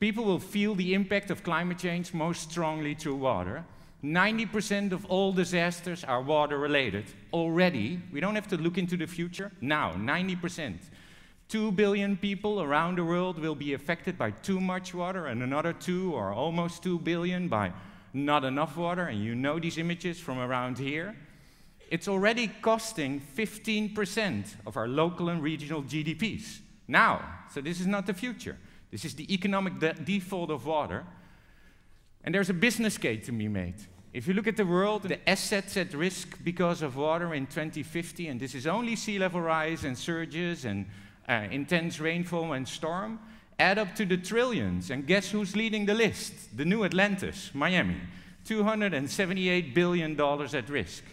People will feel the impact of climate change most strongly through water. 90% of all disasters are water related already. We don't have to look into the future. Now, 90%. 2 billion people around the world will be affected by too much water, and another 2 or almost 2 billion by not enough water. And you know these images from around here. It's already costing 15% of our local and regional GDPs now. So, this is not the future. This is the economic de default of water. And there's a business case to be made. If you look at the world, the assets at risk because of water in 2050, and this is only sea level rise and surges and uh, intense rainfall and storm, add up to the trillions. And guess who's leading the list? The new Atlantis, Miami. $278 billion at risk.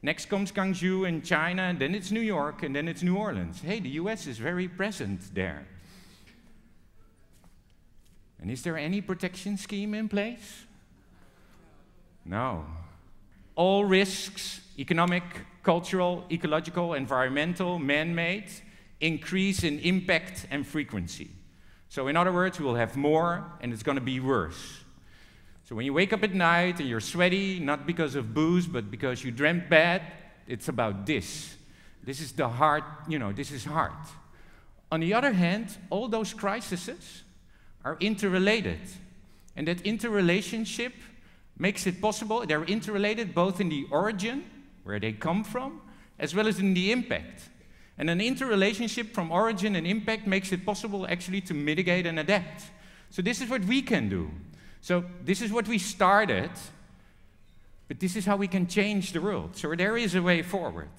Next comes Guangzhou in China, and then it's New York, and then it's New Orleans. Hey, the US is very present there. And is there any protection scheme in place? No. All risks, economic, cultural, ecological, environmental, man made, increase in impact and frequency. So, in other words, we will have more and it's going to be worse. So, when you wake up at night and you're sweaty, not because of booze, but because you dreamt bad, it's about this. This is the heart, you know, this is hard. On the other hand, all those crises, are interrelated. And that interrelationship makes it possible, they're interrelated both in the origin, where they come from, as well as in the impact. And an interrelationship from origin and impact makes it possible actually to mitigate and adapt. So this is what we can do. So this is what we started, but this is how we can change the world. So there is a way forward.